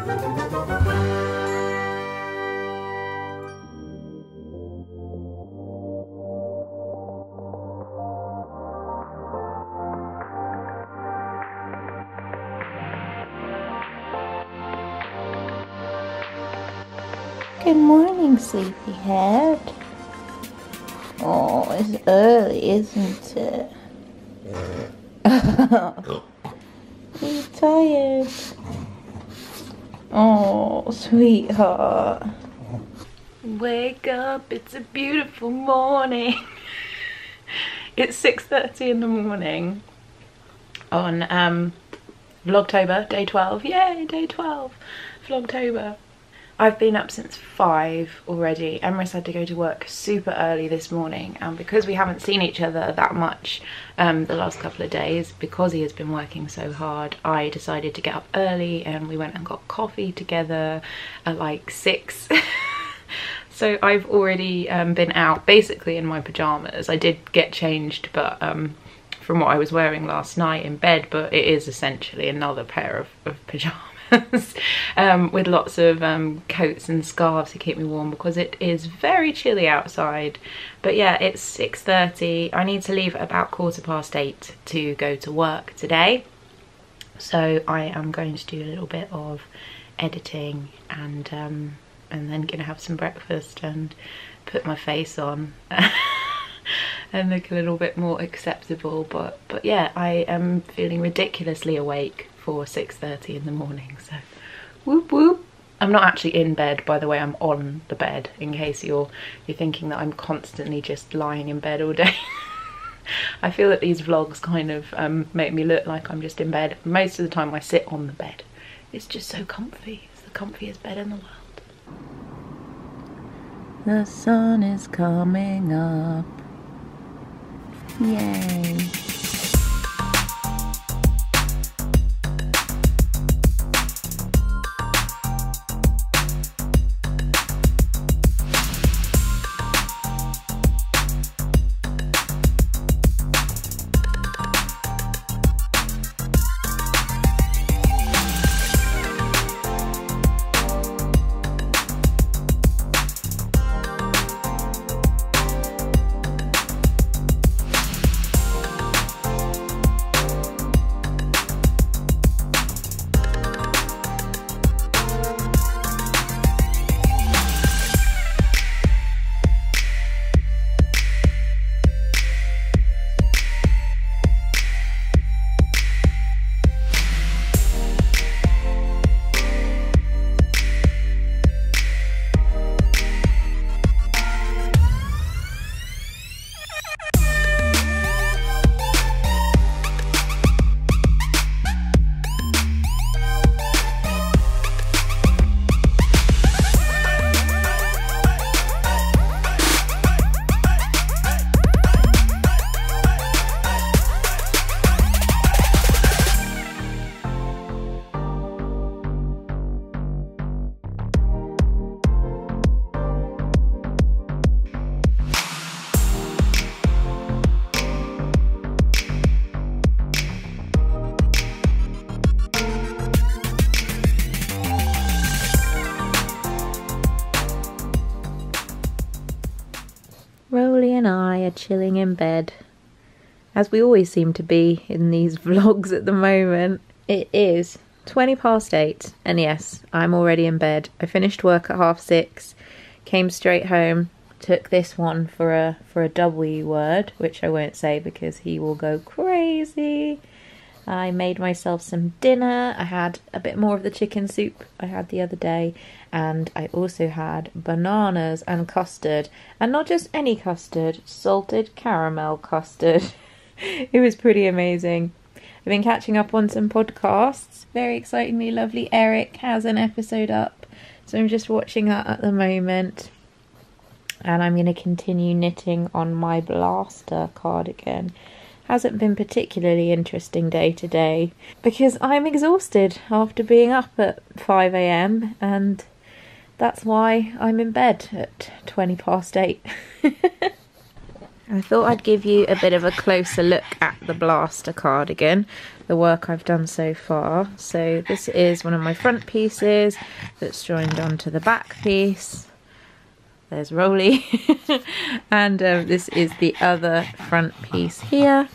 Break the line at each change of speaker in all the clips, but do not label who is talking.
Good morning, sleepyhead. Oh, it's early, isn't it? Are you tired? Mm. Oh, sweetheart. Wake up, it's a beautiful morning. it's 6.30 in the morning on um, Vlogtober, day 12. Yay, day 12, Vlogtober. I've been up since five already. Emrys had to go to work super early this morning and because we haven't seen each other that much um, the last couple of days, because he has been working so hard, I decided to get up early and we went and got coffee together at like six. so I've already um, been out basically in my pyjamas. I did get changed but um, from what I was wearing last night in bed but it is essentially another pair of, of pyjamas. um, with lots of um, coats and scarves to keep me warm because it is very chilly outside. But yeah, it's 6.30. I need to leave at about quarter past eight to go to work today. So I am going to do a little bit of editing and um, and then gonna have some breakfast and put my face on and look a little bit more acceptable but but yeah I am feeling ridiculously awake for 6.30 in the morning, so whoop whoop. I'm not actually in bed, by the way, I'm on the bed, in case you're, you're thinking that I'm constantly just lying in bed all day. I feel that these vlogs kind of um, make me look like I'm just in bed. Most of the time I sit on the bed. It's just so comfy. It's the comfiest bed in the world. The sun is coming up. Yay. Roly and I are chilling in bed, as we always seem to be in these vlogs at the moment. It is 20 past 8, and yes, I'm already in bed. I finished work at half 6, came straight home, took this one for a for a W word, which I won't say because he will go crazy. I made myself some dinner. I had a bit more of the chicken soup I had the other day, and I also had bananas and custard, and not just any custard, salted caramel custard. it was pretty amazing. I've been catching up on some podcasts. Very excitingly, lovely Eric has an episode up, so I'm just watching that at the moment. And I'm going to continue knitting on my blaster cardigan hasn't been particularly interesting day to day because I'm exhausted after being up at 5am and that's why I'm in bed at 20 past 8. I thought I'd give you a bit of a closer look at the blaster cardigan, the work I've done so far. So this is one of my front pieces that's joined onto the back piece. There's Roly. and um, this is the other front piece here.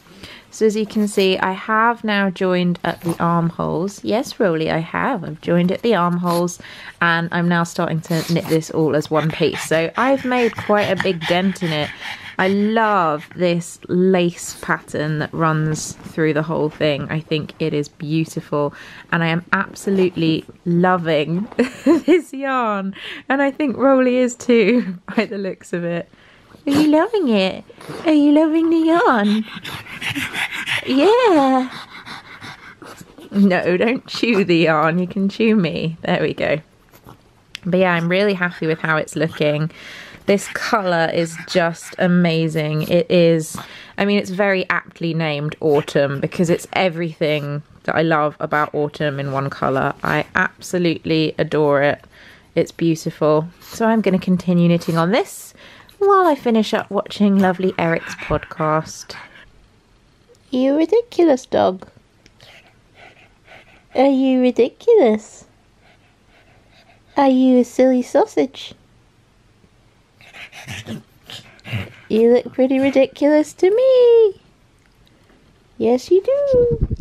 So as you can see, I have now joined at the armholes. Yes, Roly, I have. I've joined at the armholes and I'm now starting to knit this all as one piece. So I've made quite a big dent in it. I love this lace pattern that runs through the whole thing. I think it is beautiful and I am absolutely loving this yarn. And I think Roly is too, by the looks of it. Are you loving it? Are you loving the yarn? Yeah. No, don't chew the yarn. You can chew me. There we go. But yeah, I'm really happy with how it's looking. This colour is just amazing. It is, I mean, it's very aptly named Autumn because it's everything that I love about autumn in one colour. I absolutely adore it. It's beautiful. So I'm going to continue knitting on this while I finish up watching lovely Eric's podcast. You ridiculous dog. Are you ridiculous? Are you a silly sausage? You look pretty ridiculous to me. Yes, you do.